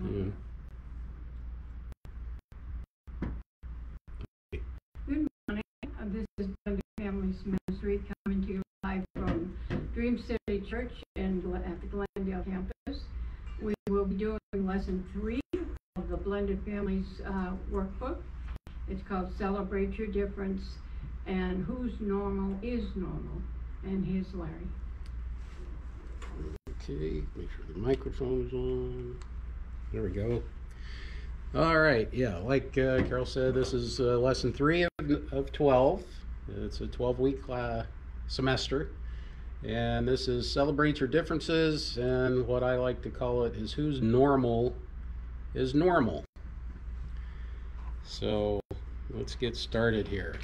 Mm. Good morning. Uh, This is Blended Families Ministry coming to you live from Dream City Church Glen- at the Glendale campus. We will be doing lesson three of the Blended Families uh, workbook. It's called Celebrate Your Difference and Who's Normal is Normal. And here's Larry. Okay, make sure the microphone is on. There we go. All right, yeah, like uh, Carol said, this is uh, lesson three of, of 12. It's a 12 week uh, semester. And this is Celebrate Your Differences, and what I like to call it is Who's Normal is Normal. So let's get started here.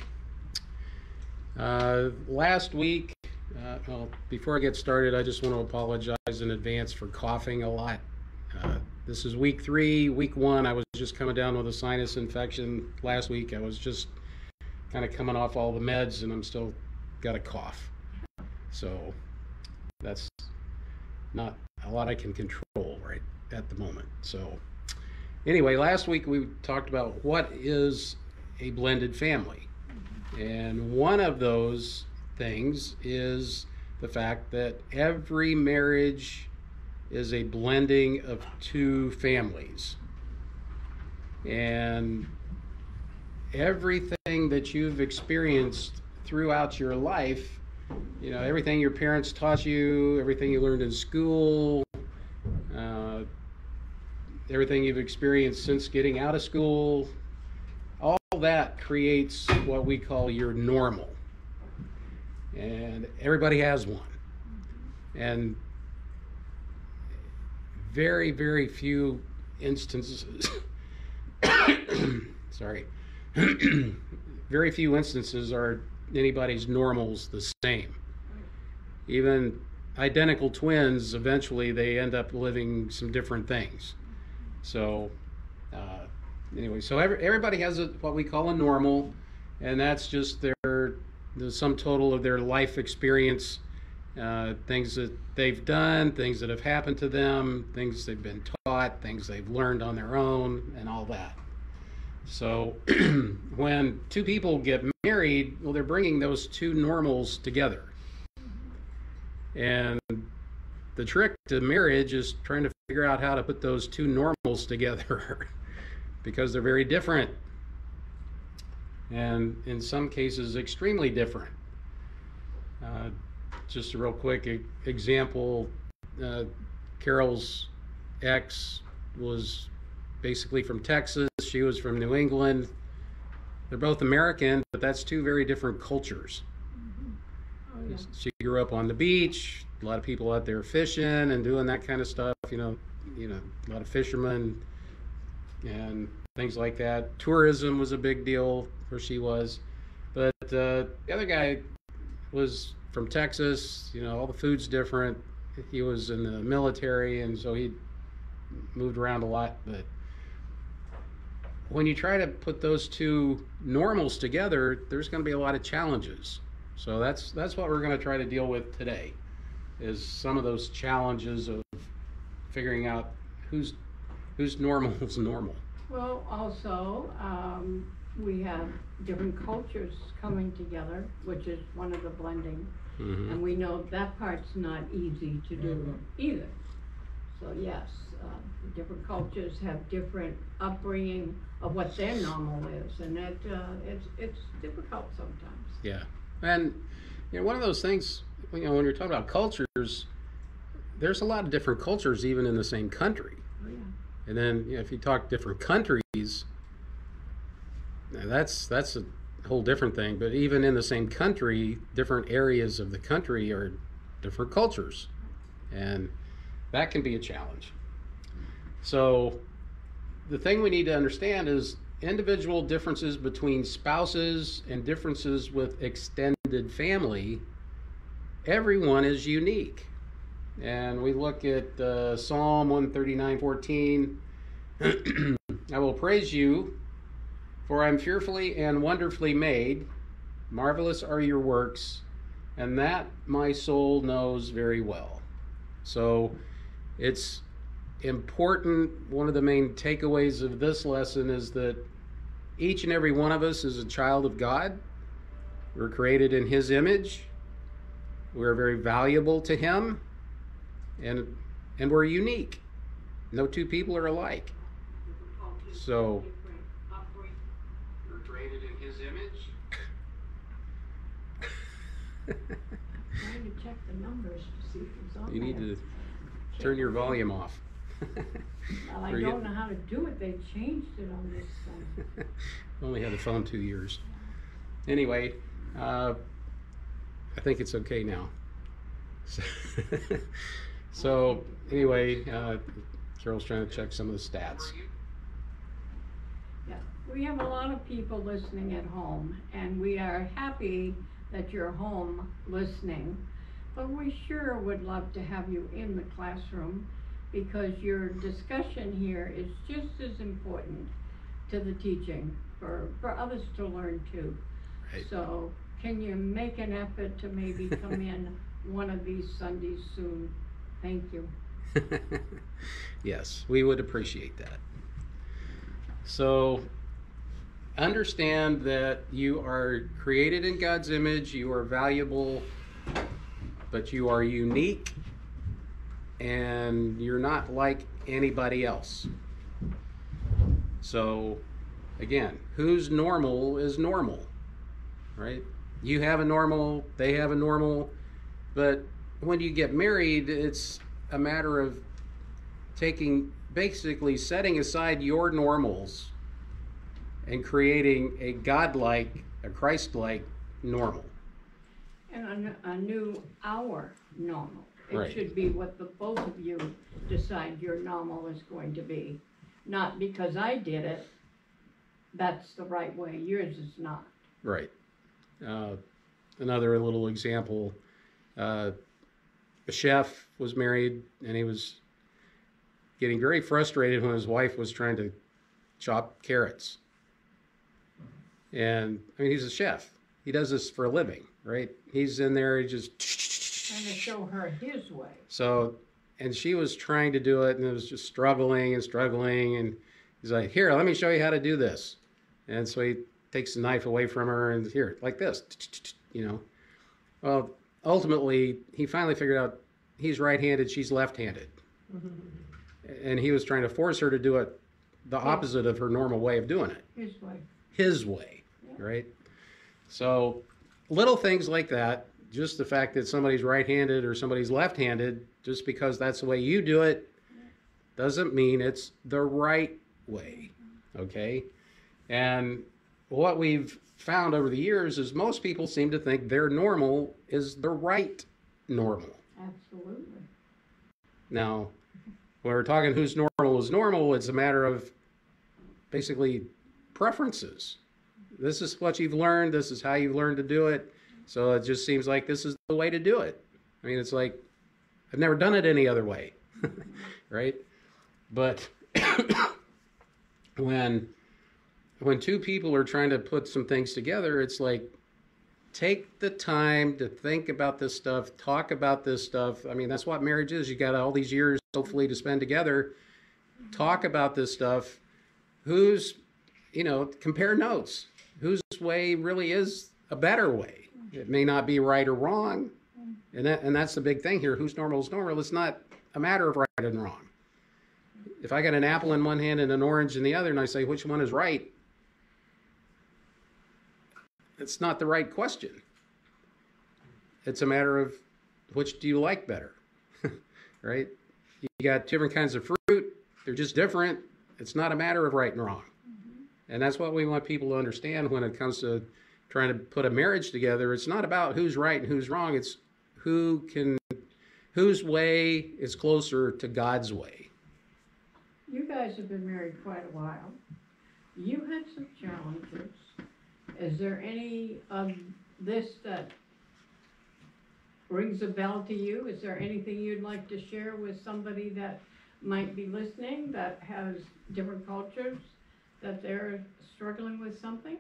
Uh, last week, uh, well, before I get started, I just want to apologize in advance for coughing a lot. This is week three. Week one, I was just coming down with a sinus infection. Last week, I was just kind of coming off all the meds, and I'm still got a cough. So that's not a lot I can control right at the moment. So anyway, last week we talked about what is a blended family. And one of those things is the fact that every marriage is a blending of two families. And everything that you've experienced throughout your life, you know, everything your parents taught you, everything you learned in school, uh, everything you've experienced since getting out of school, all that creates what we call your normal. And everybody has one. And very, very few instances, sorry, very few instances are anybody's normals the same. Even identical twins, eventually they end up living some different things. So, uh, anyway, so every, everybody has a, what we call a normal, and that's just their the sum total of their life experience, uh, things that they've done, things that have happened to them, things they've been taught, things they've learned on their own, and all that. So, when two people get married, well, they're bringing those two normals together. And the trick to marriage is trying to figure out how to put those two normals together because they're very different and in some cases extremely different. Uh, just a real quick e- example uh, Carol's ex was basically from Texas, she was from New England. They're both American, but that's two very different cultures. Oh, yeah. She grew up on the beach. A lot of people out there fishing and doing that kind of stuff. You know, you know, a lot of fishermen and things like that. Tourism was a big deal where she was, but uh, the other guy was from Texas. You know, all the food's different. He was in the military, and so he moved around a lot. But when you try to put those two normals together, there's going to be a lot of challenges. So that's that's what we're going to try to deal with today, is some of those challenges of figuring out who's who's normal is normal. Well, also, um, we have different cultures coming together, which is one of the blending. Mhm. And we know that part's not easy to do either. So yes, uh, different cultures have different upbringing of what their normal is, and it, uh, it's, it's difficult sometimes. Yeah, and you know one of those things. You know, when you're talking about cultures, there's a lot of different cultures even in the same country. Oh, yeah. And then you know, if you talk different countries, now that's that's a whole different thing. But even in the same country, different areas of the country are different cultures, and that can be a challenge. So the thing we need to understand is individual differences between spouses and differences with extended family. Everyone is unique. And we look at uh, Psalm 139 14. I will praise you, for I'm fearfully and wonderfully made. Marvelous are your works, and that my soul knows very well. So it's important, one of the main takeaways of this lesson is that each and every one of us is a child of God. We're created in His image. We're very valuable to Him, and and we're unique. No two people are alike. So created in His image. Trying to check the numbers to see if it's on you need there. to turn your volume off. Well, I Or you- don't know how to do it, they changed it on this thing. Only had the phone two years. Anyway, uh, I think it's okay now. So, so anyway, uh, Carol's trying to check some of the stats. Yeah, we have a lot of people listening at home, and we are happy that you're home listening. But we sure would love to have you in the classroom because your discussion here is just as important to the teaching for, for others to learn too. Right. So can you make an effort to maybe come in one of these Sundays soon? Thank you. yes, we would appreciate that. So, understand that you are created in God's image, you are valuable, but you are unique, and you're not like anybody else. So, again, who's normal is normal, right? You have a normal, they have a normal, but when you get married, it's a matter of taking basically setting aside your normals and creating a godlike, a Christ-like normal. And a new our normal. It Right. should be what the both of you decide your normal is going to be. Not because I did it, that's the right way, yours is not. Right. Uh, another little example: uh, a chef was married, and he was getting very frustrated when his wife was trying to chop carrots. And I mean, he's a chef. He does this for a living, right? He's in there, he just Trying to show her his way. So, and she was trying to do it and it was just struggling and struggling. And he's like, Here, let me show you how to do this. And so he takes the knife away from her and here, like this, you know. Well, ultimately, he finally figured out he's right handed, she's left handed. Mm-hmm. And he was trying to force her to do it the opposite of her normal way of doing it His way. his way, right? So little things like that, just the fact that somebody's right-handed or somebody's left-handed, just because that's the way you do it, doesn't mean it's the right way, okay? And what we've found over the years is most people seem to think their normal is the right normal. Absolutely. Now, when we're talking who's normal is normal, it's a matter of basically preferences. This is what you've learned, this is how you've learned to do it. So it just seems like this is the way to do it. I mean, it's like I've never done it any other way, right? But when when two people are trying to put some things together, it's like take the time to think about this stuff, talk about this stuff. I mean, that's what marriage is. You got all these years, hopefully, to spend together. Talk about this stuff. Who's, you know, compare notes. Whose way really is a better way? It may not be right or wrong, and that and that's the big thing here. Who's normal is normal. It's not a matter of right and wrong. If I got an apple in one hand and an orange in the other, and I say which one is right, it's not the right question. It's a matter of which do you like better, right? You got different kinds of fruit, they're just different. It's not a matter of right and wrong. And that's what we want people to understand when it comes to trying to put a marriage together. It's not about who's right and who's wrong, it's who can, whose way is closer to God's way. You guys have been married quite a while. You had some challenges. Is there any of this that rings a bell to you? Is there anything you'd like to share with somebody that might be listening that has different cultures, that they're struggling with something?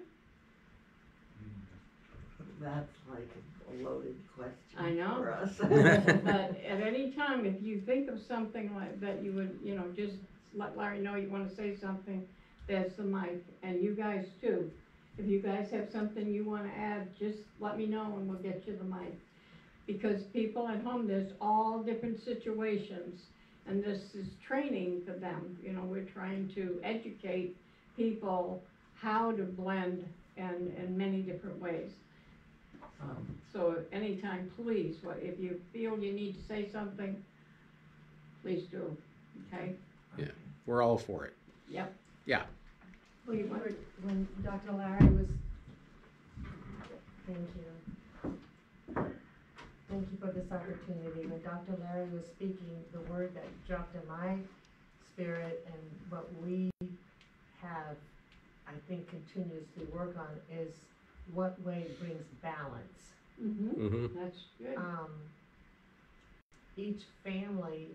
That's like a loaded question. I know. For us. But at any time, if you think of something like that, you would, you know, just let Larry know you wanna say something, there's the mic, and you guys too. If you guys have something you wanna add, just let me know and we'll get you the mic. Because people at home, there's all different situations, and this is training for them, you know, we're trying to educate people how to blend in, in many different ways. Um, So anytime, please, what, if you feel you need to say something, please do, okay? Yeah. We're all for it. Yep. Yeah. What do you want? When Dr. Larry was, thank you. Thank you for this opportunity. When Dr. Larry was speaking, the word that dropped in my spirit and what we have, I think, continuously work on is what way brings balance. Mm-hmm, hmm that's good. um, each family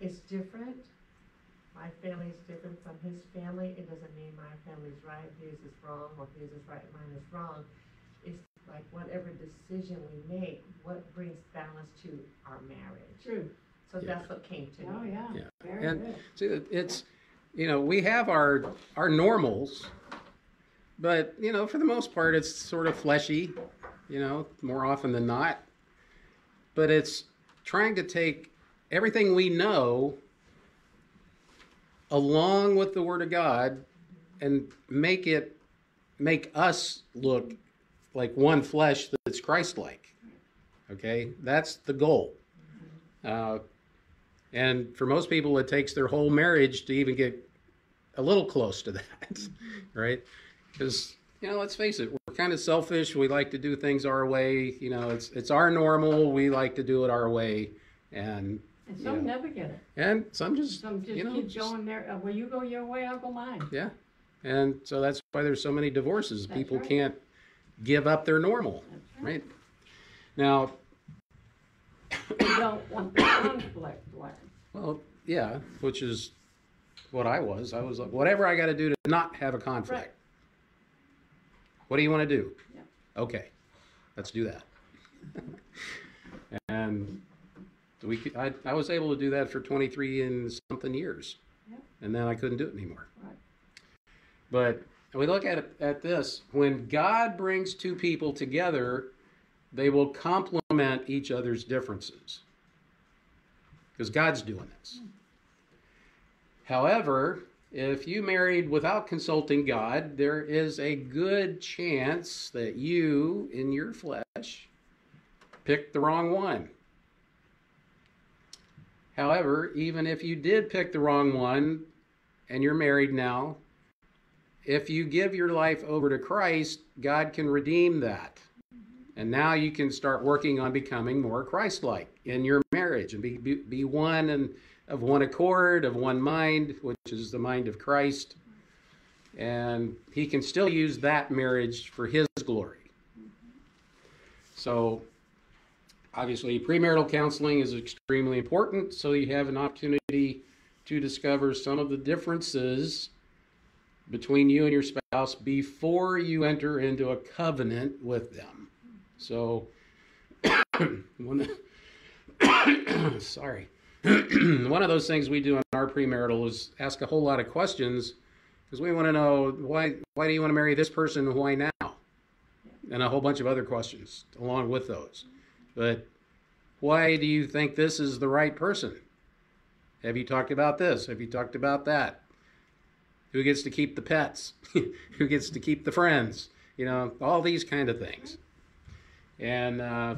is different. My family is different from his family. It doesn't mean my family's right, his is wrong, or his is right, mine is wrong. It's like whatever decision we make, what brings balance to our marriage. True. So Yeah. that's what came to me. Oh, yeah, Yeah. very And- good. See, it- it's, you know, we have our, our normals, but, you know, for the most part, it's sort of fleshy, you know, more often than not. But it's trying to take everything we know along with the Word of God and make it, make us look like one flesh that's Christ like. Okay? That's the goal. Uh, and for most people, it takes their whole marriage to even get a little close to that, right? Because you know, let's face it, we're kind of selfish. We like to do things our way. You know, it's it's our normal. We like to do it our way, and And some yeah. never get it. and some just Some just you know, keep going there, uh, well, you go your way, I'll go mine. yeah, and so that's why there's so many divorces. That's People right. can't give up their normal, right. right? Now, They don't want the conflict, well, yeah, which is what I was. I was like, whatever I got to do to not have a conflict. Right. What do you want to do? Yeah. Okay, let's do that. and we, could- I, I was able to do that for 23 and something years. Yeah. And then I couldn't do it anymore. Right. But we look at it, at this when God brings two people together, they will complement each other's differences. Because God's doing this. Hmm. However, if you married without consulting God, there is a good chance that you, in your flesh, picked the wrong one. However, even if you did pick the wrong one and you're married now, if you give your life over to Christ, God can redeem that. And now you can start working on becoming more Christ like in your marriage and be, be, be one and of one accord, of one mind, which is the mind of Christ. And he can still use that marriage for his glory. So, obviously, premarital counseling is extremely important so you have an opportunity to discover some of the differences between you and your spouse before you enter into a covenant with them. So, sorry, one of those things we do in our premarital is ask a whole lot of questions because we want to know why why do you want to marry this person and why now, and a whole bunch of other questions along with those. But why do you think this is the right person? Have you talked about this? Have you talked about that? Who gets to keep the pets? Who gets to keep the friends? You know, all these kind of things. And, uh,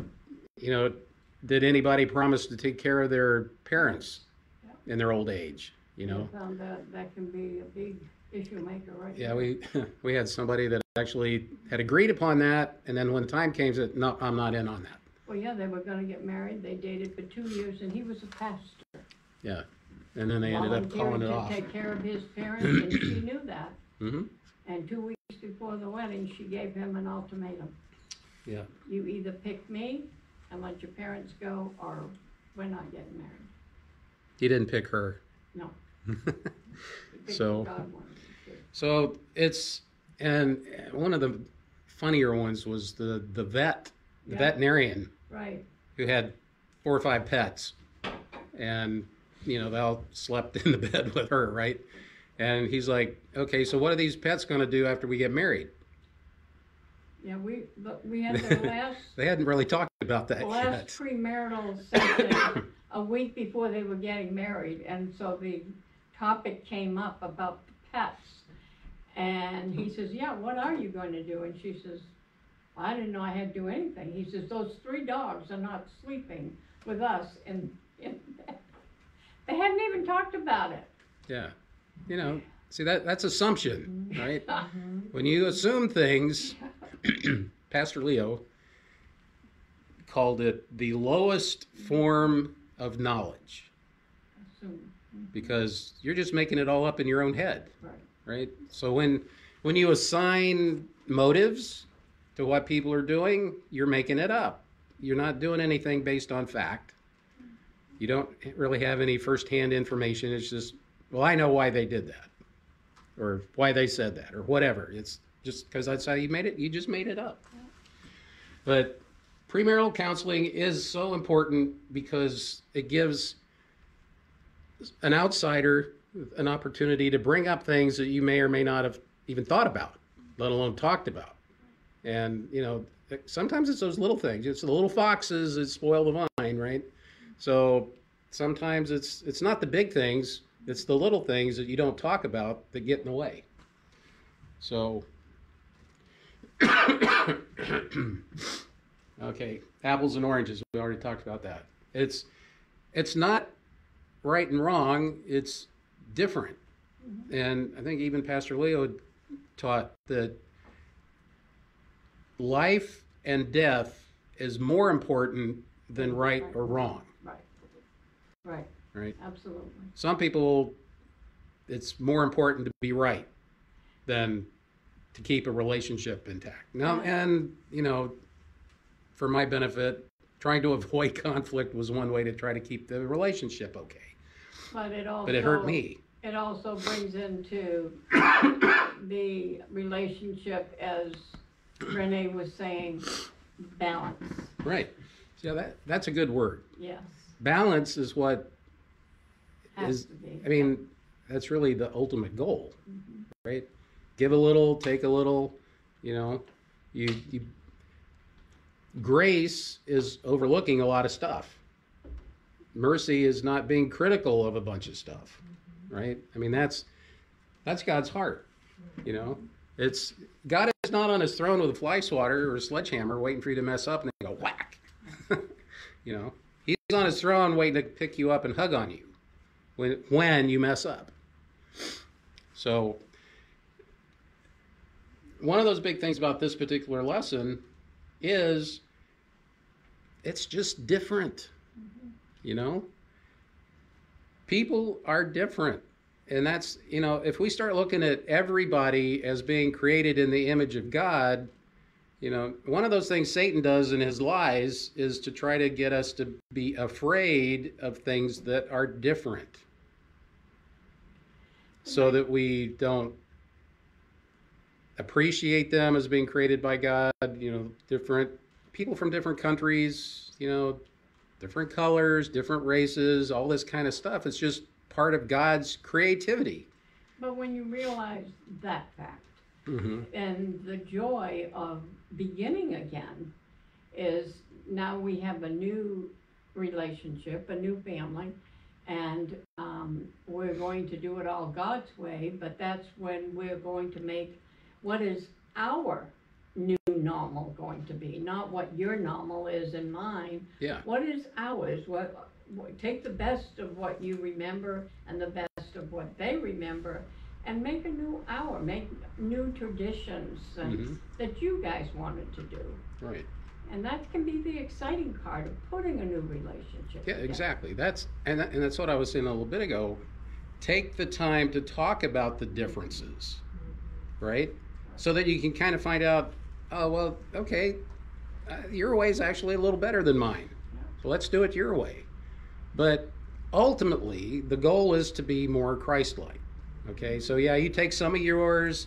you know, did anybody promise to take care of their parents in their old age? You know? Found that, that can be a big issue maker, right? Yeah, we we had somebody that actually had agreed upon that, and then when the time came, said, "No, I'm not in on that." Well, yeah, they were gonna get married, they dated for two years, and he was a pastor. Yeah, and then they ended up calling it volunteering off. to take care of his parents, and she knew that. hmm And two weeks before the wedding, she gave him an ultimatum. Yeah. You either pick me and let your parents go, or we're not getting married. He didn't pick her. No. He picked So- what God wanted him to. So it's and one of the funnier ones was the the vet, the Yeah. veterinarian Right. who had four or five pets, and you know they all slept in the bed with her, right? And he's like, okay, so what are these pets going to do after we get married? Yeah, we, but we had the last, They hadn't really talked about that last yet. premarital session a week before they were getting married, and so the topic came up about the pets. And he says, yeah, what are you going to do? And she says, I didn't know I had to do anything. He says, those three dogs are not sleeping with us in, in bed. They hadn't even talked about it. Yeah, you know, see that that's assumption, right? Mm-hmm. When you assume things, Pastor Leo called it the lowest form of knowledge because you're just making it all up in your own head, right. right? So when when you assign motives to what people are doing, you're making it up. You're not doing anything based on fact. You don't really have any firsthand information. It's just, well, I know why they did that, or why they said that, or whatever. It's just because that's how you made it. You just made it up. But premarital counseling is so important because it gives an outsider an opportunity to bring up things that you may or may not have even thought about, let alone talked about. And, you know, sometimes it's those little things. It's the little foxes that spoil the vine, right? So sometimes it's it's not the big things, it's the little things that you don't talk about that get in the way. So Okay, apples and oranges, we already talked about that. It's it's not right and wrong, it's different. Mm-hmm. And I think even Pastor Leo taught that life and death is more important than right or wrong, Right. Right, right? absolutely. Some people, it's more important to be right than to keep a relationship intact. Now, and, you know, for my benefit, trying to avoid conflict was one way to try to keep the relationship okay. But it also. But it hurt me. It also brings into the relationship, as Renee was saying, balance. Right. So that that's a good word. Yes, Balance is what has is to be. I mean, that's really the ultimate goal, mm-hmm. right? Give a little, take a little, you know. You, you grace is overlooking a lot of stuff. Mercy is not being critical of a bunch of stuff, right? I mean, that's that's God's heart, you know. It's God is not on his throne with a fly swatter or a sledgehammer waiting for you to mess up and then go whack. you know, he's on his throne waiting to pick you up and hug on you when when you mess up. So one of those big things about this particular lesson is it's just different. You know? People are different. And that's, you know, if we start looking at everybody as being created in the image of God, you know, one of those things Satan does in his lies is to try to get us to be afraid of things that are different so that we don't appreciate them as being created by God, you know, different people from different countries, you know, different colors, different races, all this kind of stuff. It's just part of God's creativity. But when you realize that fact, hmm and the joy of beginning again is now we have a new relationship, a new family, and um, we're going to do it all God's way, but that's when we're going to make what is our new normal going to be, not what your normal is and mine. Yeah. What is ours? What, what take the best of what you remember and the best of what they remember and make a new hour, make new traditions Mhm. that you guys wanted to do. Right. And that can be the exciting part of putting a new relationship. Yeah, together. exactly. That's and that, and that's what I was saying a little bit ago. Take the time to talk about the differences, right? So that you can kind of find out, oh well, okay, uh, your way is actually a little better than mine. So let's do it your way. But ultimately, the goal is to be more Christ-like. Okay, so yeah, you take some of yours,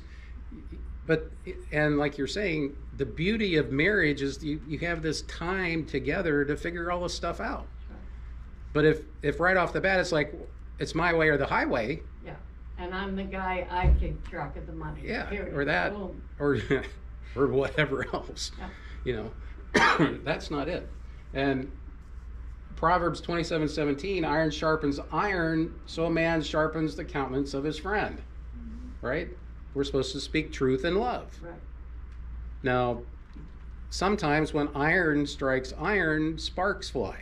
But and like you're saying, the beauty of marriage is you, you have this time together to figure all this stuff out. But if if right off the bat it's like it's my way or the highway, and I'm the guy, I keep track of the money. Yeah, period. or that. Boom. or or whatever else, Yeah. you know, that's not it. And Proverbs twenty seven seventeen, iron sharpens iron, so a man sharpens the countenance of his friend. Mm-hmm. Right? We're supposed to speak truth in love. Right, Now, sometimes when iron strikes iron, sparks fly.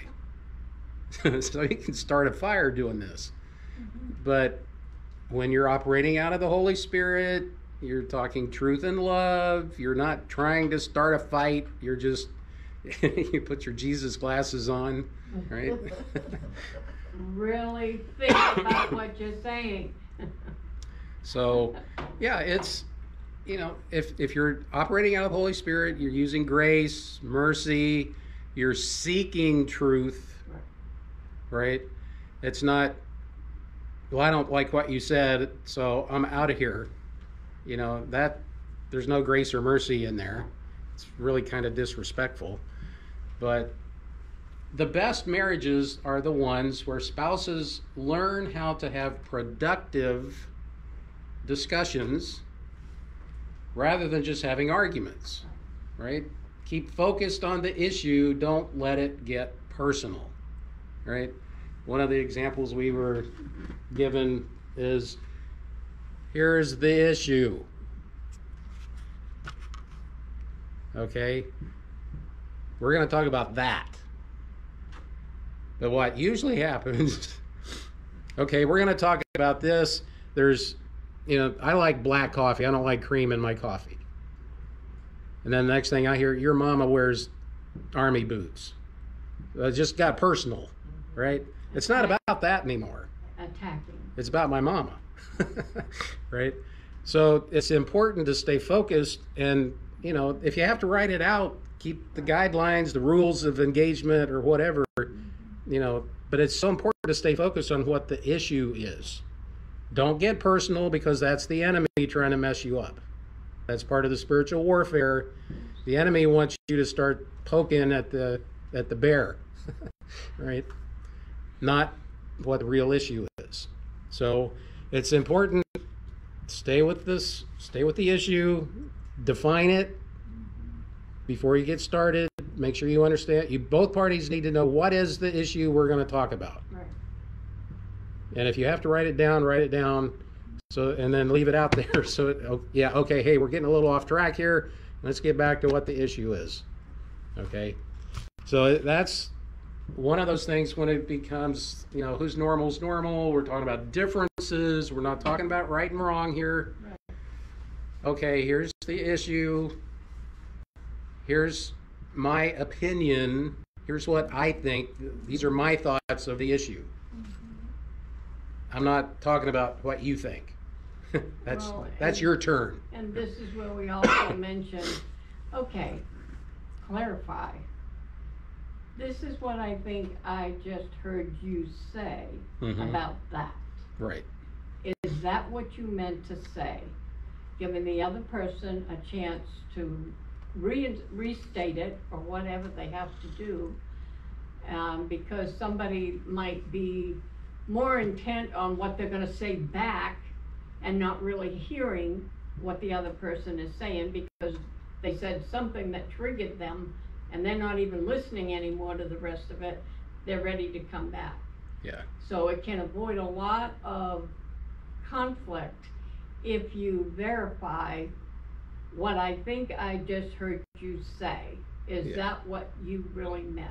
so you can start a fire doing this. Mm-hmm. But when you're operating out of the Holy Spirit, you're talking truth and love, you're not trying to start a fight, you're just, you put your Jesus glasses on, right? really think about what you're saying. So, yeah, it's you know, if if you're operating out of the Holy Spirit, you're using grace, mercy, you're seeking truth, right? It's not well, I don't like what you said, so I'm out of here. You know, that there's no grace or mercy in there. It's really kind of disrespectful. But the best marriages are the ones where spouses learn how to have productive discussions rather than just having arguments, right? Keep focused on the issue, don't let it get personal, right? One of the examples we were given is here's the issue. Okay? We're going to talk about that. But what usually happens, okay, we're going to talk about this. There's, you know, I like black coffee. I don't like cream in my coffee. And then the next thing I hear, your mama wears army boots. It just got personal, right? It's not about that anymore. Attacking. It's about my mama, right? So it's important to stay focused, and you know, if you have to write it out, keep the guidelines, the rules of engagement, or whatever, you know. But it's so important to stay focused on what the issue is. Don't get personal because that's the enemy trying to mess you up. That's part of the spiritual warfare. The enemy wants you to start poking at the at the bear, right? Not what the real issue is. So it's important stay with this stay with the issue, define it before you get started. Make sure you understand you both parties need to know what is the issue we're going to talk about. Right. And if you have to write it down, write it down. So and then leave it out there. So it, oh, yeah, okay. Hey, we're getting a little off track here. Let's get back to what the issue is. Okay. So that's one of those things when it becomes, you know, who's normal is normal. We're talking about differences. We're not talking about right and wrong here. Okay, here's the issue. Here's my opinion. Here's what I think. These are my thoughts of the issue. Mm-hmm. I'm not talking about what you think. that's Well, that's and- your turn. And this is where we also mention, okay, clarify. This is what I think I just heard you say Mhm. about that. Right. Is that what you meant to say? Giving the other person a chance to re- restate it or whatever they have to do. Um, because somebody might be more intent on what they're gonna say back and not really hearing what the other person is saying because they said something that triggered them and they're not even listening anymore to the rest of it. They're ready to come back. Yeah. So it can avoid a lot of conflict if you verify what I think I just heard you say. Is Yeah. that what you really meant?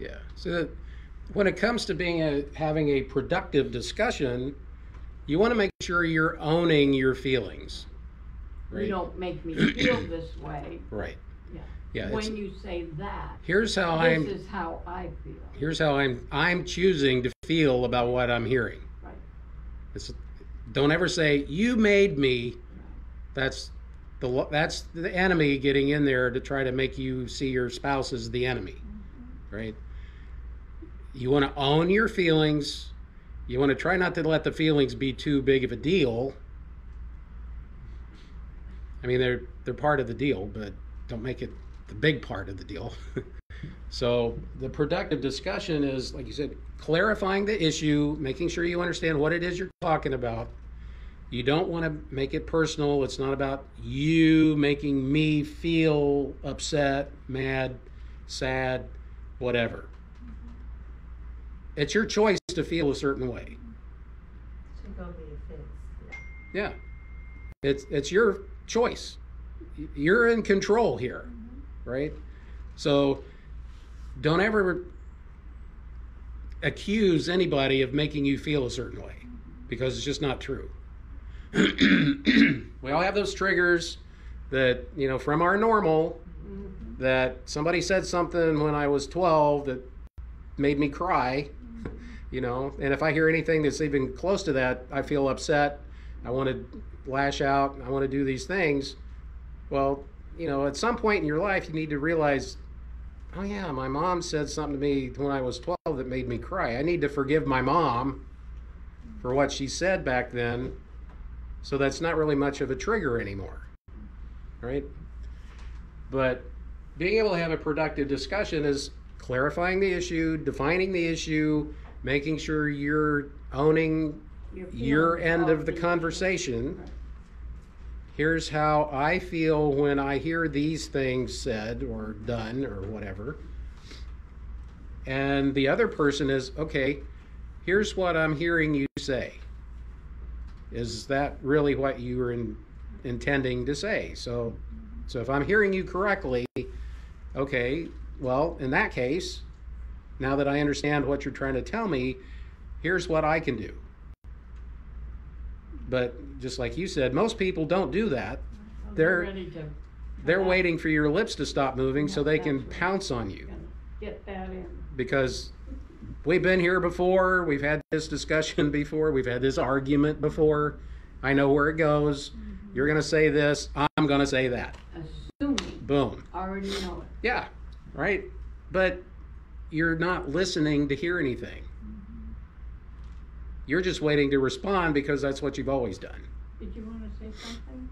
Yeah. So that when it comes to being a having a productive discussion, you want to make sure you're owning your feelings. You don't make me feel this way. Right. Yeah. When you say that, here's how this I'm is how I feel. here's how I'm I'm choosing to feel about what I'm hearing. Right. It's, don't ever say you made me. That's the that's the enemy getting in there to try to make you see your spouse as the enemy, mm-hmm. right? You want to own your feelings. You want to try not to let the feelings be too big of a deal. I mean, they're they're part of the deal, but don't make it the big part of the deal. so the productive discussion is, like you said, clarifying the issue, making sure you understand what it is you're talking about. You don't want to make it personal. It's not about you making me feel upset, mad, sad, whatever. It's your choice to feel a certain way. Took on the offense, yeah. Yeah. It's it's your choice. You're in control here, right? So don't ever accuse anybody of making you feel a certain way because it's just not true. we all have those triggers that, you know, from our normal that somebody said something when I was 12 that made me cry, you know, and if I hear anything that's even close to that, I feel upset. I want to lash out. I want to do these things. Well, you know, at some point in your life, you need to realize, oh, yeah, my mom said something to me when I was 12 that made me cry. I need to forgive my mom for what she said back then. So that's not really much of a trigger anymore. Right? But being able to have a productive discussion is clarifying the issue, defining the issue, making sure you're owning Your your end of the- conversation. Here's how I feel when I hear these things said or done or whatever. And the other person is, okay, here's what I'm hearing you say. Is that really what you were in, intending to say? So, so if I'm hearing you correctly, okay, well, in that case, now that I understand what you're trying to tell me, here's what I can do. But just like you said, most people don't do that. They're- ready to They're Yeah. waiting for your lips to stop moving so they can pounce on you. get that in. Because we've been here before, we've had this discussion before, we've had this argument before. I know where it goes. Mm-hmm. You're going to say this, I'm going to say that. Assuming, Boom. already know it. Yeah, right? But you're not listening to hear anything. You're just waiting to respond because that's what you've always done. Did you wanna say something?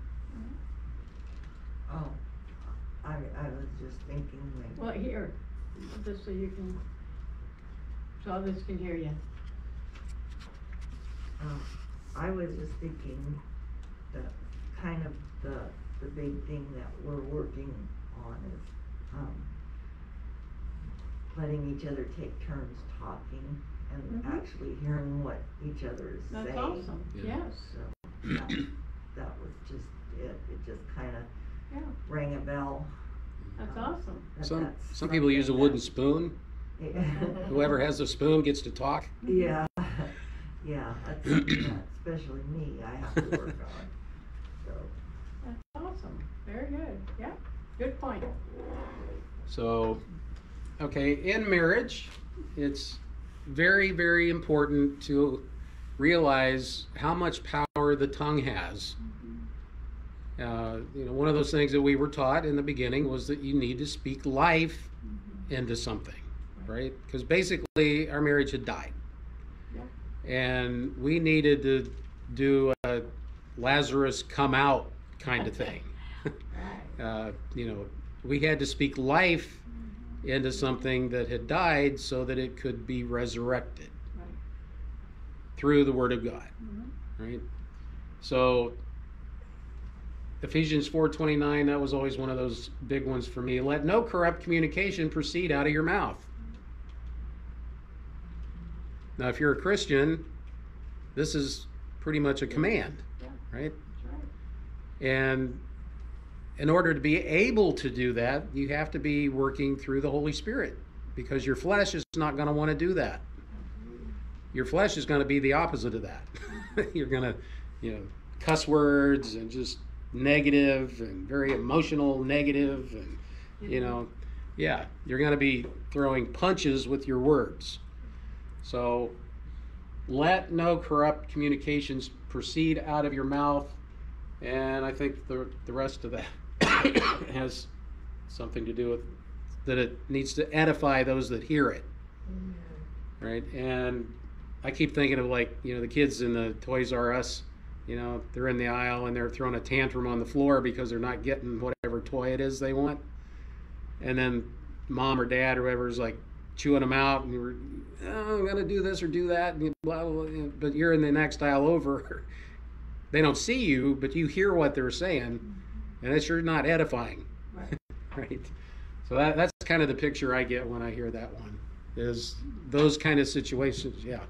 Oh, I, I was just thinking like, Well, here, just so you can, so others can hear you. um, I was just thinking that kind of the, the big thing that we're working on is, um, letting each other take turns talking and Mhm. actually hearing what each other is saying. That's awesome, Yeah. yes, So, that, that was just it, it just kinda yeah, rang a bell. that's awesome. that Some, that's some people use a something wooden that- spoon. Whoever has the spoon gets to talk. Yeah, yeah, that's something that especially me, I have to work on, so. That's awesome, very good, yeah, good point. So, okay, in marriage, it's very, very important to realize how much power the tongue has. Uh, you know, one of those things that we were taught in the beginning was that you need to speak life into something, right? Because basically, our marriage had died. Yeah. And we needed to do a Lazarus come out kind of thing. Uh, you know, we had to speak life into something that had died so that it could be resurrected right. through the Word of God, Mhm. right? So Ephesians 4:29 that was always one of those big ones for me. Let no corrupt communication proceed out of your mouth. Now if you're a Christian, this is pretty much a command, Yeah. right? Right. And in order to be able to do that, you have to be working through the Holy Spirit because your flesh is not going to want to do that. Your flesh is going to be the opposite of that. You're going to, you know, cuss words and just negative and very emotional, negative, and, you know, yeah, you're going to be throwing punches with your words. So let no corrupt communications proceed out of your mouth and I think the the rest of that has something to do with that it needs to edify those that hear it, mm-hmm. right? And I keep thinking of like you know the kids in the Toys R Us You know, they're in the aisle and they're throwing a tantrum on the floor because they're not getting whatever toy it is they want. And then mom or dad or whoever is like chewing them out and you're, oh, I'm gonna do this or do that, and blah, blah, blah. But you're in the next aisle over. they don't see you, but you hear what they're saying, mm-hmm. And it's sure not edifying. Right. right. So that, that's kind of the picture I get when I hear that one. Is those kind of situations, yeah.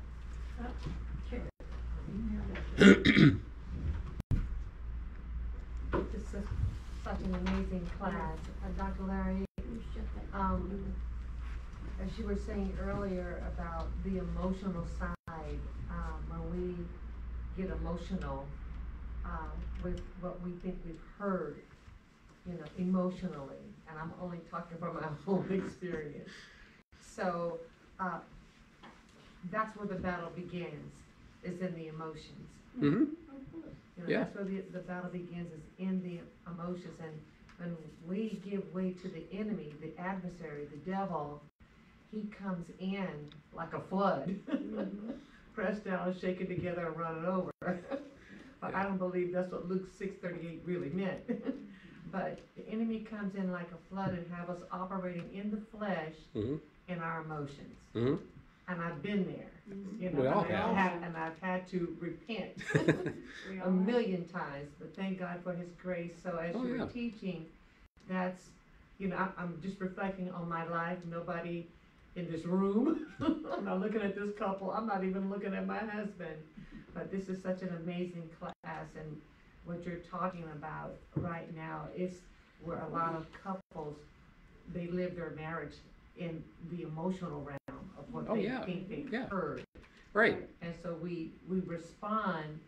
This is such an amazing class. Uh, Dr. Larry, um, as you were saying earlier about the emotional side, um, when we get emotional, uh, with what we think we've heard, you know, emotionally, and I'm only talking from my own experience. So, uh, that's where the battle begins, is in the emotions. hmm You know, Yeah. that's where the, the battle begins, is in the emotions, and when we give way to the enemy, the adversary, the devil, he comes in like a flood, pressed down, shaken together, and running over. But I don't believe that's what Luke six thirty-eight really meant. But the enemy comes in like a flood and have us operating in the flesh, hmm in our emotions. hmm And I've been there, you know, We all and I've have. had, and I've had to repent. A million times, but thank God for His grace. So as Oh, you yeah. teaching, that's, you know, I- I'm just reflecting on my life. Nobody in this room. I'm not looking at this couple. I'm not even looking at my husband. But this is such an amazing class, and what you're talking about right now is where a lot of couples they live their marriage in the emotional realm of what Oh, they yeah. think they've Yeah. heard. Right. And so we, we respond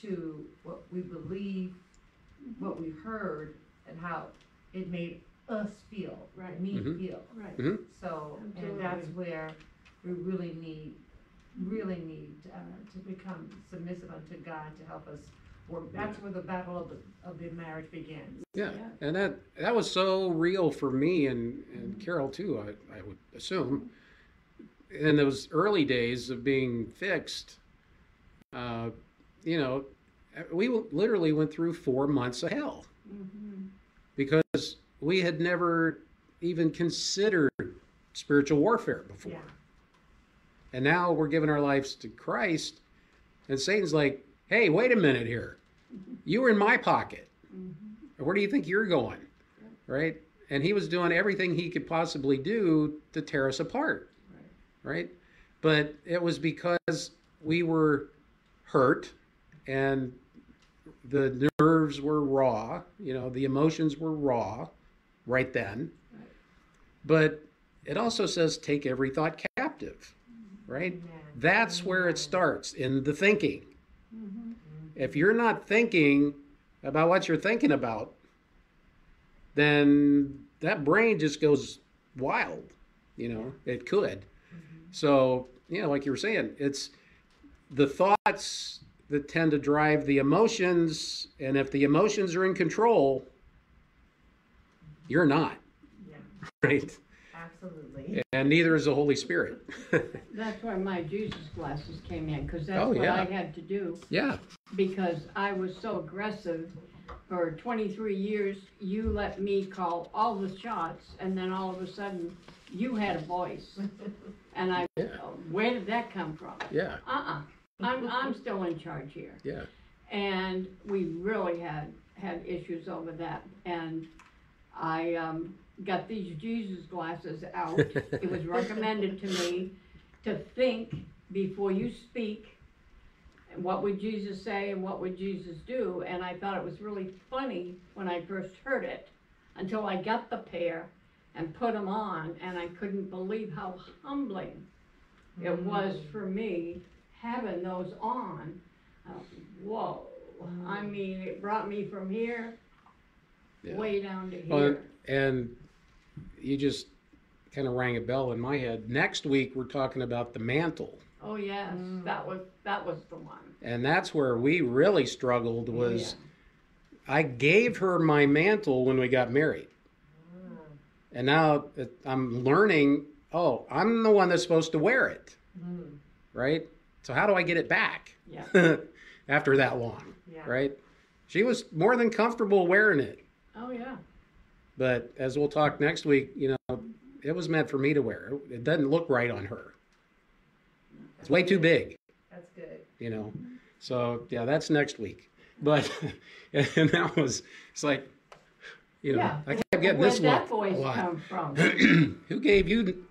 to what we believe, what we heard, and how it made us feel, Right. me Mhm. feel. Right. hmm So, and that's where we really need, really need, uh, to become submissive unto God to help us work. That's where the battle of the, of the marriage begins. Yeah. Yeah. And that that was so real for me and, and Carol too, I, I would assume. In those early days of being fixed, uh, you know, we literally went through four months of hell Mhm. because we had never even considered spiritual warfare before. Yeah, And now we're giving our lives to Christ, and Satan's like, hey, wait a minute here. You were in my pocket. Mm-hmm. Where do you think you're going? Right? And he was doing everything he could possibly do to tear us apart. Right? But it was because we were hurt and the nerves were raw, you know, the emotions were raw right then. Right. But it also says take every thought right? That's where it starts in the thinking. Mhm. If you're not thinking about what you're thinking about, then that brain just goes wild. You know, it could. So, you know, like you were saying, it's the thoughts that tend to drive the emotions. And if the emotions are in control, you're not, Yeah, right? Absolutely. And neither is the Holy Spirit. That's where my Jesus glasses came in, because that's Oh, what yeah. I had to do. yeah. because I was so aggressive for 23 years. You let me call all the shots, and then all of a sudden, you had a voice. And I, Yeah. where did that come from? Yeah. Uh-uh. I'm, I'm still in charge here. Yeah. And we really had, had issues over that. And I, um, got these Jesus glasses out. It was recommended to me to think before you speak. And what would Jesus say and what would Jesus do? And I thought it was really funny when I first heard it until I got the pair and put them on and I couldn't believe how humbling it was for me having those on. Uh, Whoa. I mean, it brought me from here Yeah. way down to Well, here. and you just kind of rang a bell in my head. Next week, we're talking about the mantle. Oh, yes, Mm. that was, that was the one. And that's where we really struggled Oh, was I gave her my mantle when we got married. Ah, And now I'm learning, oh, I'm the one that's supposed to wear it, mm, right? So how do I get it back Yeah, after that long? Yeah. right? She was more than comfortable wearing it. Oh, yeah. But as we'll talk next week, you know, it was meant for me to wear. It doesn't look right on her. It's way too big, That's good. you know. So yeah, that's next week. But and that was it's like, you know, Yeah. I kept getting Where'd this that look. voice a lot. come from? Who gave you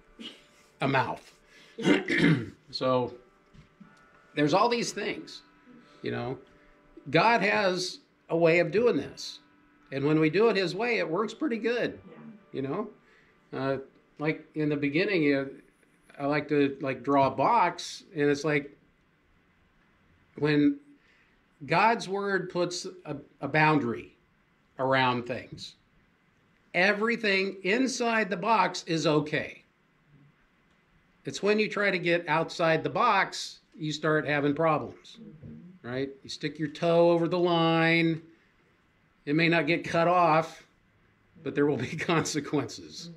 a mouth? so there's all these things, you know. God has a way of doing this. And when we do it his way, it works pretty good, Yeah. you know. Uh, like in the beginning, you, I like to like draw a box, and it's like when God's word puts a, a boundary around things, everything inside the box is okay. It's when you try to get outside the box, you start having problems, right? You stick your toe over the line, it may not get cut off, but there will be consequences.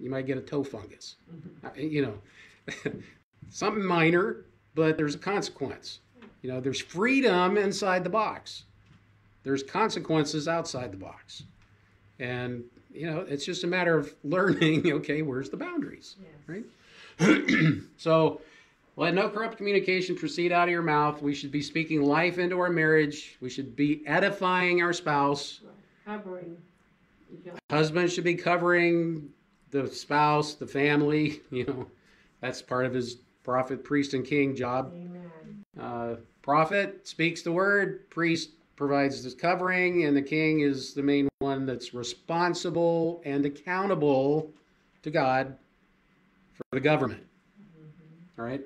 You might get a toe fungus, Uh, you know, something minor, but there's a consequence. You know, there's freedom inside the box. There's consequences outside the box. And, you know, it's just a matter of learning, okay, where's the boundaries, Yes. right? so, let no corrupt communication proceed out of your mouth. We should be speaking life into our marriage. We should be edifying our spouse. Covering. Husband should be covering the spouse, the family. You know, that's part of his prophet, priest, and king job. Amen. Uh, prophet speaks the word, priest provides the covering, and the king is the main one that's responsible and accountable to God for the government. All right.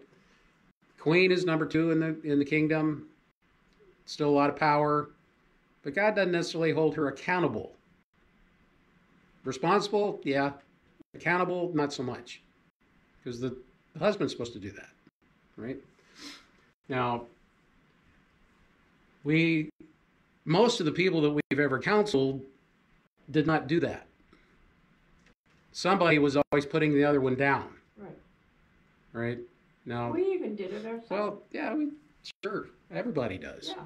Queen is number two in the in the kingdom. Still a lot of power, but God doesn't necessarily hold her accountable. Responsible, yeah. Accountable, not so much, because the, the husband's supposed to do that, right? Now, we, most of the people that we've ever counseled did not do that. Somebody was always putting the other one down, Right. right? Now, We even did it ourselves. well, yeah, we, sure, everybody does, Yeah,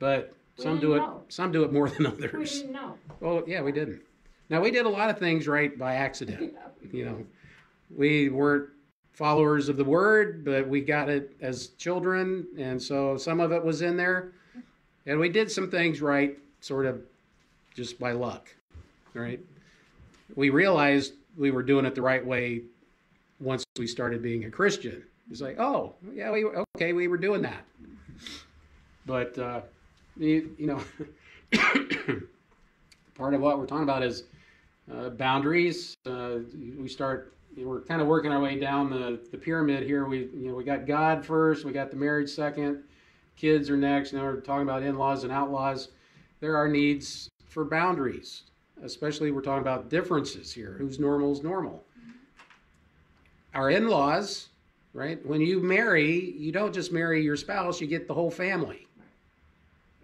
but We some do it. know. Some do it more than others. we didn't know. Well, yeah, we didn't. Now we did a lot of things right by accident. You know, we weren't followers of the word, but we got it as children, and so some of it was in there, and we did some things right, sort of, just by luck, right? We realized we were doing it the right way once we started being a Christian. It's like, oh, yeah, we were, okay, we were doing that, but uh, you, you know. part of what we're talking about is uh, boundaries. Uh, we start, you know, we're kind of working our way down the, the pyramid here. We, you know, we got God first, we got the marriage second, kids are next. Now we're talking about in-laws and outlaws. There are needs for boundaries, especially we're talking about differences here. Who's normal is normal. Our in-laws, right? When you marry, you don't just marry your spouse; you get the whole family.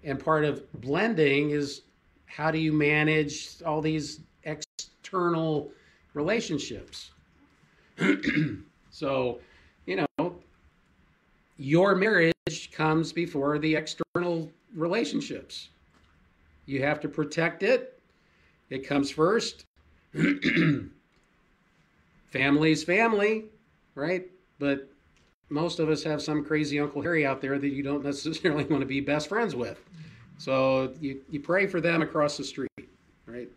And part of blending is how do you manage all these external relationships? so, you know, your marriage comes before the external relationships. You have to protect it. It comes first. Family's family, right? But most of us have some crazy Uncle Harry out there that you don't necessarily want to be best friends with. So you, you pray for them across the street, right?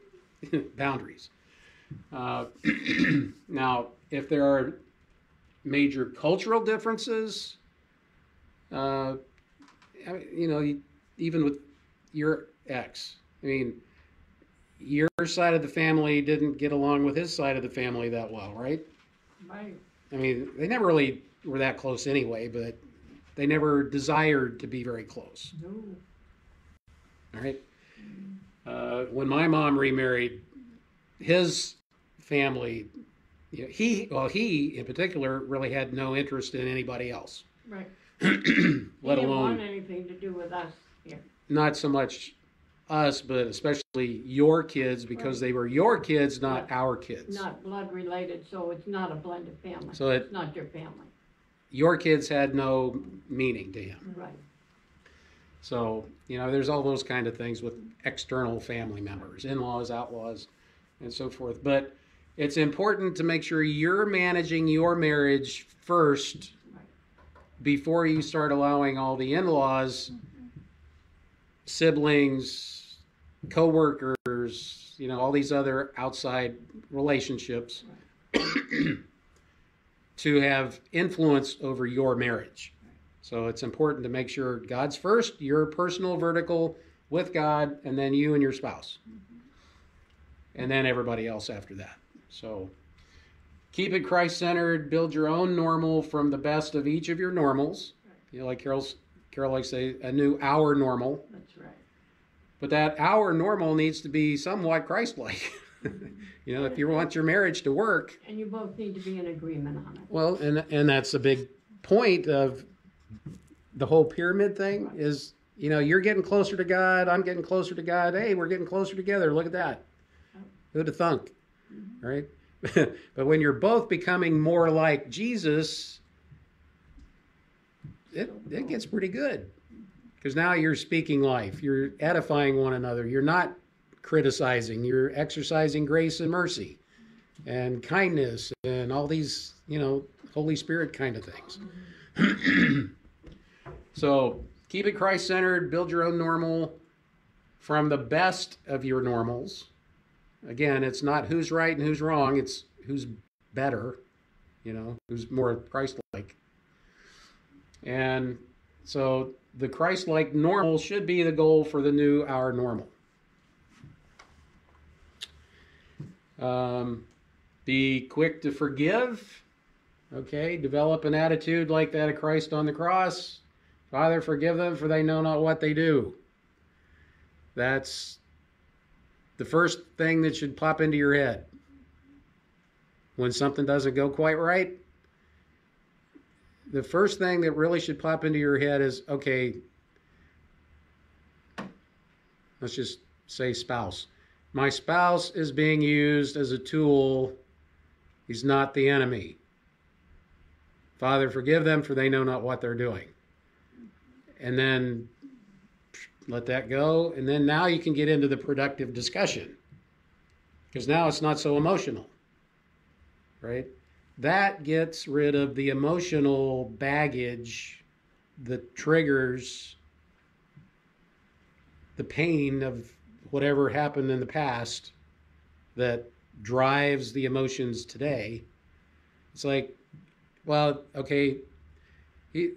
Boundaries. Uh, now, if there are major cultural differences, uh, you know, even with your ex, I mean, your side of the family didn't get along with his side of the family that well, right? Right. I mean, they never really were that close anyway, but they never desired to be very close. No. All right. Uh, when my mom remarried, his family, you know, he, well, he in particular really had no interest in anybody else, Right. let he didn't want alone anything to do with us here. not so much us, but especially your kids because they were your kids, not our kids. Not blood related, so it's not a blended family. So it- it's not your family. Your kids had no meaning to him. Right. So, you know, there's all those kind of things with external family members, in laws, outlaws, and so forth. But it's important to make sure you're managing your marriage first before you start allowing all the in laws, mm-hmm. Siblings, co workers, you know, all these other outside relationships to have influence over your marriage. So it's important to make sure God's first, your personal vertical with God, and then you and your spouse. And then everybody else after that. So keep it Christ centered, build your own normal from the best of each of your normals. You know, like Carol's Carol likes to say, a new our normal. That's right. But that our normal needs to be somewhat Christ like. you know, if you want your marriage to work, And you both need to be in agreement on it. well, and and that's a big point of the whole pyramid thing is, you know, you're getting closer to God, I'm getting closer to God. Hey, we're getting closer together. Look at that. Who'd have thunk? Mm-hmm. Right? but when you're both becoming more like Jesus, it it gets pretty good. Because now you're speaking life, you're edifying one another, you're not criticizing, you're exercising grace and mercy and kindness and all these, you know, Holy Spirit kind of things. so keep it Christ centered, build your own normal from the best of your normals. Again, it's not who's right and who's wrong, it's who's better, you know, who's more Christ. And so the Christ like normal should be the goal for the new our normal. Um, be quick to forgive. Okay, develop an attitude like that of Christ on the cross. Father, forgive them, for they know not what they do. That's the first thing that should pop into your head. When something doesn't go quite right, the first thing that really should pop into your head is okay, let's just say spouse. My spouse is being used as a tool, he's not the enemy. Father, forgive them, for they know not what they're doing. And then let that go. And then now you can get into the productive discussion. Because now it's not so emotional. Right? That gets rid of the emotional baggage that triggers the pain of whatever happened in the past that drives the emotions today. It's like, well, okay, he,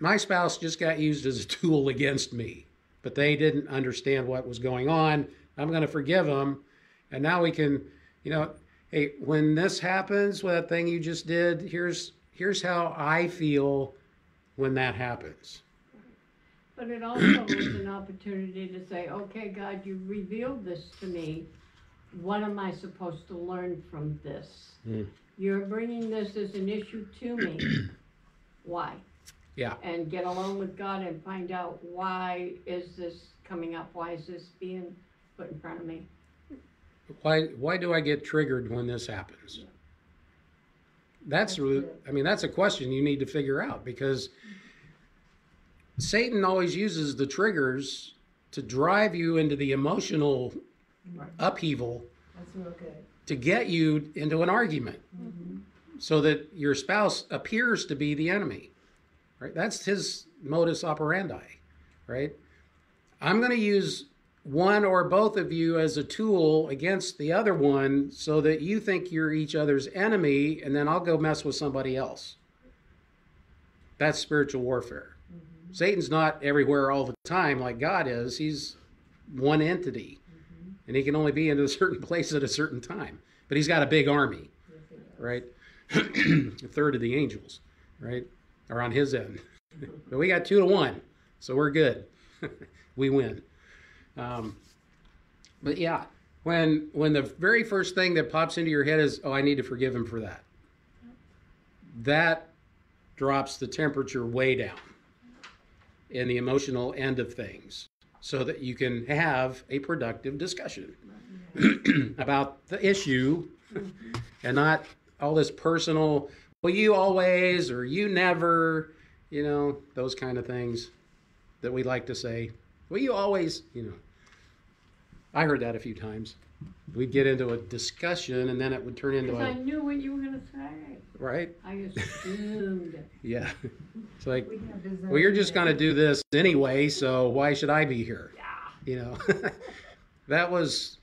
my spouse just got used as a tool against me, but they didn't understand what was going on. I'm going to forgive them. And now we can, you know, hey, when this happens, with that thing you just did, here's here's how I feel when that happens. But it also is an opportunity to say, okay, God, you revealed this to me. What am I supposed to learn from this? Mm. You're bringing this as an issue to me. Why? Yeah. And get along with God and find out why is this coming up? Why is this being put in front of me? Why why do I get triggered when this happens? That's I mean, that's a question you need to figure out because Satan always uses the triggers to drive you into the emotional Right. upheaval That's real good. to get you into an argument mm-hmm. so that your spouse appears to be the enemy. Right? That's his modus operandi, right? I'm going to use one or both of you as a tool against the other one so that you think you're each other's enemy and then I'll go mess with somebody else. That's spiritual warfare. Mm-hmm. Satan's not everywhere all the time like God is. He's one entity. Mm-hmm. And he can only be in a certain place at a certain time. But he's got a big army, Yes, right? a third of the angels, right, are on his end. but we got two to one, so we're good. we win. Um, but yeah, when when the very first thing that pops into your head is, "Oh, I need to forgive him for that," that drops the temperature way down in the emotional end of things, so that you can have a productive discussion about the issue, and not all this personal. Well, you always or you never, you know, those kind of things. that we like to say. Well, you always, you know. I heard that a few times. We'd get into a discussion, and then it would turn into Because I a knew what you were gonna say. right. I assumed. Yeah, it's like, We have design well, you're just gonna do this anyway, so why should I be here? Yeah. You know, that was.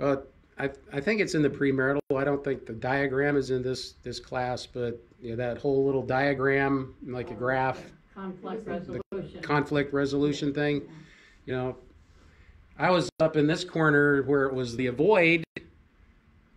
Uh, I I think it's in the premarital. I don't think the diagram is in this this class, but you know, that whole little diagram, like a graph. Conflict resolution. conflict resolution thing. You know, I was up in this corner where it was the avoid.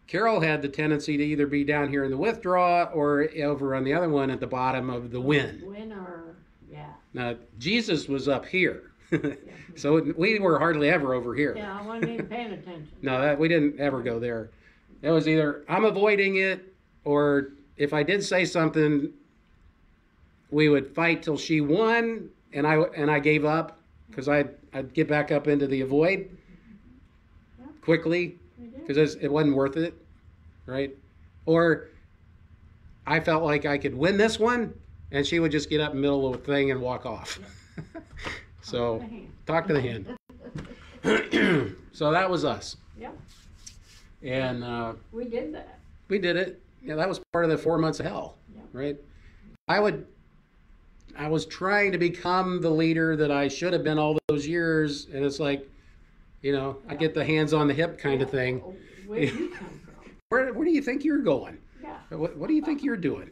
Carol had the tendency to either be down here in the withdraw or over on the other one at the bottom of the win. or yeah. Now, Jesus was up here. so we were hardly ever over here. Yeah, I wasn't even paying attention. No, that we didn't ever go there. It was either I'm avoiding it, or if I did say something, we would fight till she won, and I and I gave up because I'd I'd get back up into the avoid quickly because it wasn't worth it, right? Or I felt like I could win this one, and she would just get up in the middle of the thing and walk off. so talk to the hand. so that was us. Yeah, And uh, we did that. we did it. Yeah, that was part of the four months of hell, Yeah. right? I would, I was trying to become the leader that I should have been all those years, and it's like, you know, I get the hands on the hip kind of thing. Where did you come from? Where, where do you think you're going? Yeah. What, what do you think you're doing?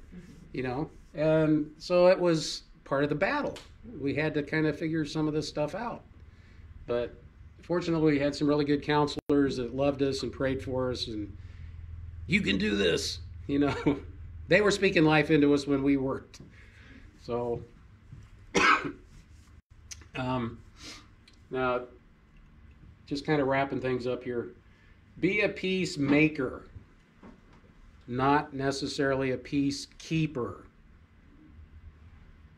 You know, and so it was part of the battle. We had to kind of figure some of this stuff out. But fortunately, we had some really good counselors that loved us and prayed for us, and you can do this. You know, they were speaking life into us when we worked. So, um, now, just kind of wrapping things up here. Be a peacemaker not necessarily a peacekeeper.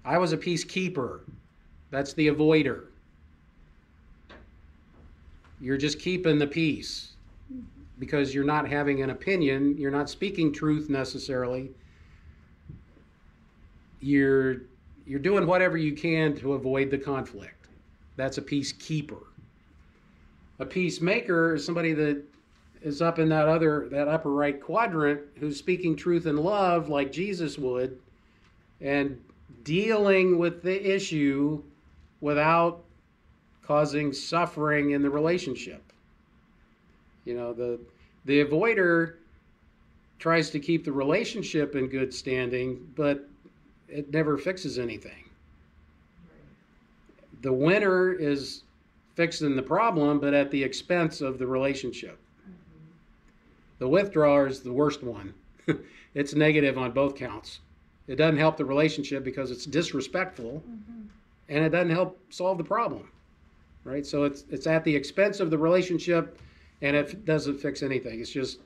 I was a peacekeeper. That's the avoider. You're just keeping the peace because you're not having an opinion, you're not speaking truth necessarily. You're you're doing whatever you can to avoid the conflict. That's a peacekeeper. A peacemaker is somebody that is up in that other that upper right quadrant who's speaking truth and love like Jesus would and dealing with the issue without causing suffering in the relationship. You know, the the avoider tries to keep the relationship in good standing, but it never fixes anything. The winner is fixing the problem, but at the expense of the relationship. The withdrawer is the worst one. it's negative on both counts. It doesn't help the relationship because it's disrespectful, mm-hmm. and it doesn't help solve the problem. Right? So it's it's at the expense of the relationship, and it doesn't fix anything. It's just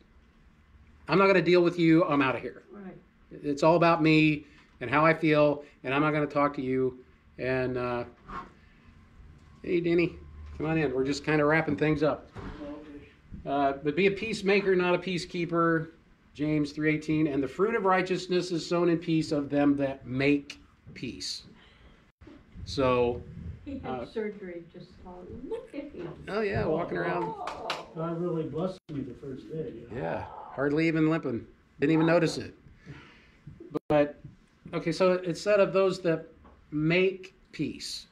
I'm not going to deal with you. I'm out of here. Right. It's all about me and how I feel, and I'm not going to talk to you. And uh, hey, Denny, come on in. We're just kind of wrapping things up. Uh, but be a peacemaker, not a peacekeeper. James 3:18, and the fruit of righteousness is sown in peace of them that make peace. So, He had Uh, surgery just, look at him. oh yeah, walking around, Oh, God really blessed me the first day. you know. yeah, hardly even limping. Didn't even notice it. But okay, so it said of those that make peace,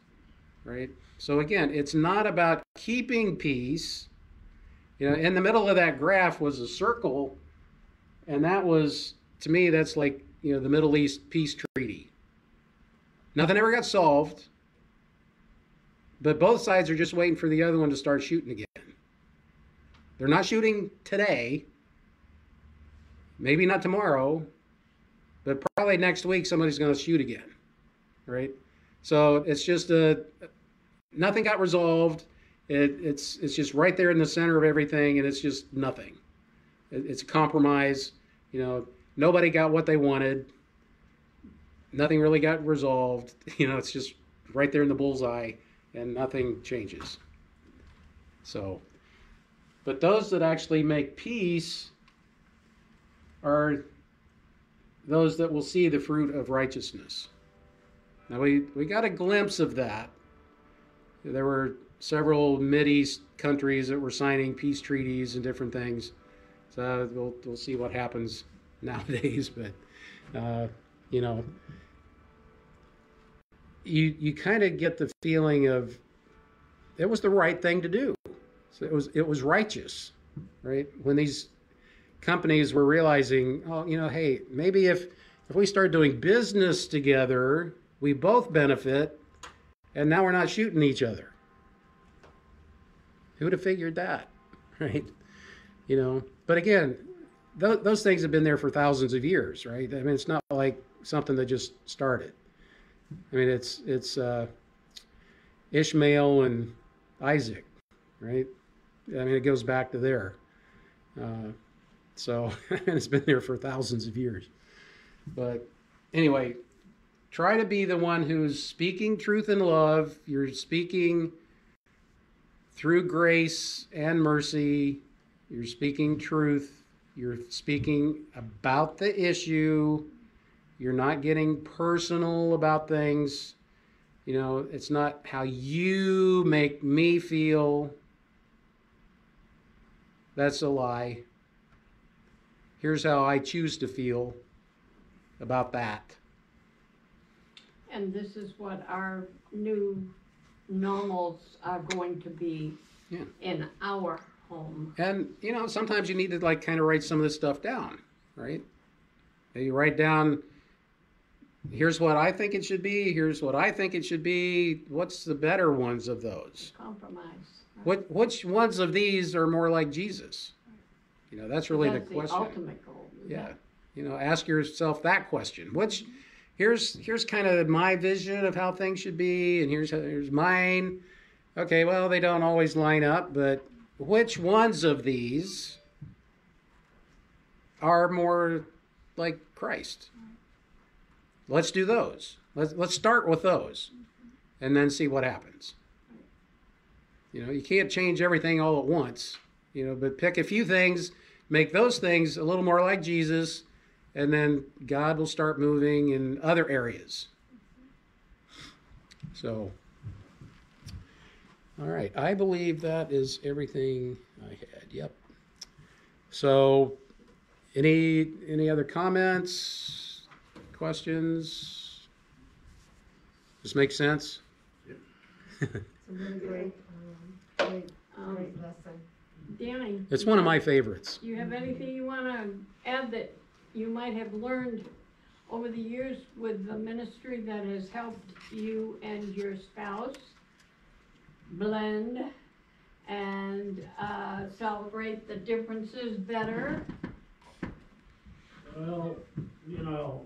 right? So again, it's not about keeping peace. You know, in the middle of that graph was a circle, and that was to me that's like you know the Middle East peace treaty. Nothing ever got solved, but both sides are just waiting for the other one to start shooting again. They're not shooting today, maybe not tomorrow, but probably next week somebody's going to shoot again, right? So it's just a nothing got resolved. It, it's it's just right there in the center of everything, and it's just nothing. It, it's a compromise. You know, nobody got what they wanted. Nothing really got resolved. You know, it's just right there in the bullseye, and nothing changes. So, but those that actually make peace are those that will see the fruit of righteousness. Now we, we got a glimpse of that there were several Mideast countries that were signing peace treaties and different things. So we'll we'll see what happens nowadays, but uh, you know, you you kind of get the feeling of it was the right thing to do. So it was it was righteous, right? When these companies were realizing, oh, you know, hey, maybe if if we start doing business together, we both benefit, and now we're not shooting each other. Who'd have figured that, right? You know, but again, th- those things have been there for thousands of years, right? I mean, it's not like something that just started. I mean, it's it's uh, Ishmael and Isaac, right? I mean, it goes back to there. Uh, so it's been there for thousands of years. But anyway, try to be the one who's speaking truth in love. You're speaking through grace and mercy. You're speaking truth. You're speaking about the issue. You're not getting personal about things. You know, it's not how you make me feel. That's a lie. Here's how I choose to feel about that. And this is what our new normals are going to be Yeah. in our home. And you know, sometimes you need to like kind of write some of this stuff down, right? And you write down here's what I think it should be, here's what I think it should be. What's the better ones of those? Compromise. What which ones of these are more like Jesus? You know, that's really That's the question. ultimate goal. yeah. You know, ask yourself that question. Which here's here's kind of my vision of how things should be and here's here's mine. Okay, well, they don't always line up, but which ones of these are more like Christ? Let's do those. Let's let's start with those and then see what happens. You know, you can't change everything all at once, you know, but pick a few things, make those things a little more like Jesus, and then God will start moving in other areas. So, all right, I believe that is everything I had. Yep. So, any any other comments, questions? Does this make sense? It's a really great, um, great, Um, great lesson. Danny. It's one of my favorites. Do you have anything you want to add that you might have learned over the years with the ministry that has helped you and your spouse blend and uh, celebrate the differences better? Well, you know,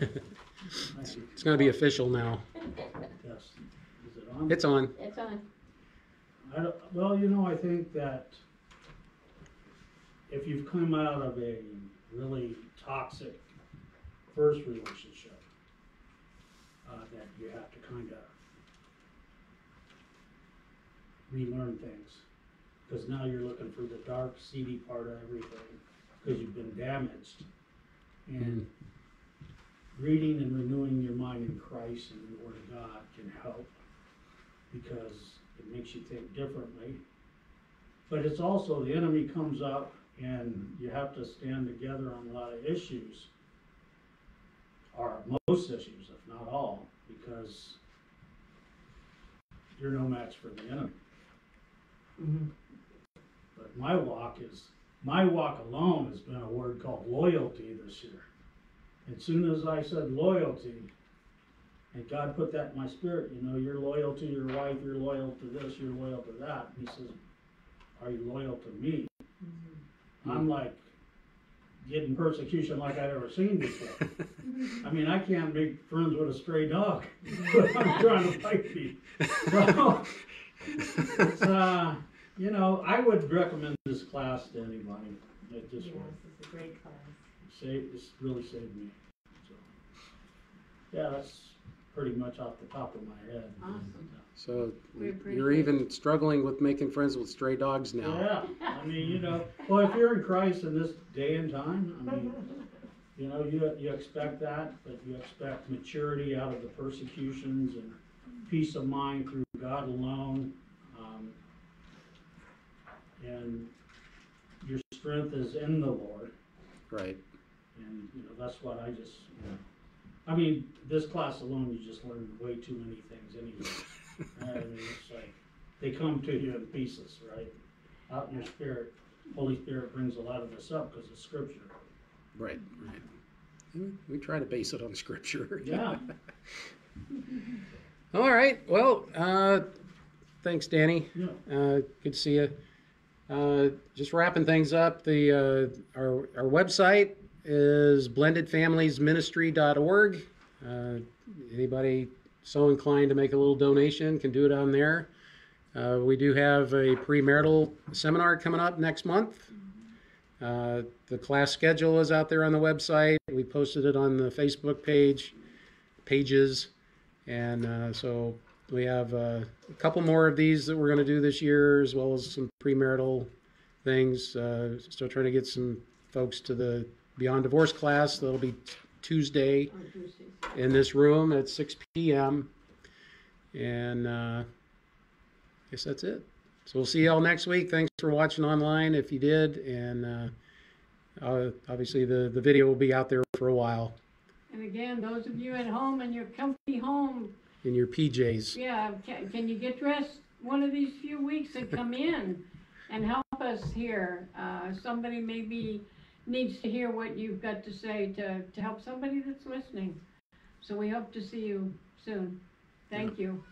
It's going to be official now. yes, is it on? It's on. It's on. I don't, well, you know, I think that if you've come out of a really toxic first relationship, uh, that you have to kind of relearn things. Cause now you're looking for the dark, seedy part of everything, cause you've been damaged. And reading and renewing your mind in Christ and the Word of God can help because it makes you think differently. But it's also the enemy comes up and you have to stand together on a lot of issues, or most issues, if not all, because you're no match for the enemy. Mm-hmm. But my walk is, my walk alone has been a word called loyalty this year. As soon as I said loyalty, and God put that in my spirit, you know, you're loyal to your wife, you're loyal to this, you're loyal to that. He says, Are you loyal to me? I'm like getting persecution like I've ever seen before. I mean, I can't make friends with a stray dog. I'm trying to fight me. So, uh, you know, I would recommend this class to anybody. It just Yes, it's a great class. saved, it's really saved me. So, yeah, that's pretty much off the top of my head. Awesome. So We you're appreciate even struggling with making friends with stray dogs now. Yeah, I mean, you know, well, if you're in Christ in this day and time, I mean, you know, you, you expect that, but you expect maturity out of the persecutions and peace of mind through God alone. Um, and your strength is in the Lord. Right. And, you know, that's what I just, you know, I mean, this class alone, you just learn way too many things anyway. Mean, it's like, they come to you in pieces, right? Out in your spirit, Holy Spirit brings a lot of this up because it's scripture. Right. Right. We try to base it on scripture. Yeah. All right. Well, uh, thanks, Danny. Yeah. Uh, good to see you. Uh, just wrapping things up. The uh, our our website is blendedfamiliesministry.org. Uh, anybody so inclined to make a little donation can do it on there. Uh, we do have a premarital seminar coming up next month. Uh, the class schedule is out there on the website. We posted it on the Facebook page, pages, and uh, so we have uh, a couple more of these that we're going to do this year, as well as some premarital things. Uh, still trying to get some folks to the Beyond Divorce class. That'll be Tuesday in this room at 6 p.m. And uh, I guess that's it. So we'll see y'all next week. Thanks for watching online if you did. And uh, uh, obviously, the, the video will be out there for a while And again, those of you at home in your comfy home, in your PJs. yeah, can, can you get dressed one of these few weeks and come in and help us here? Uh, somebody maybe needs to hear what you've got to say to, to help somebody that's listening. So we hope to see you soon. Thank you.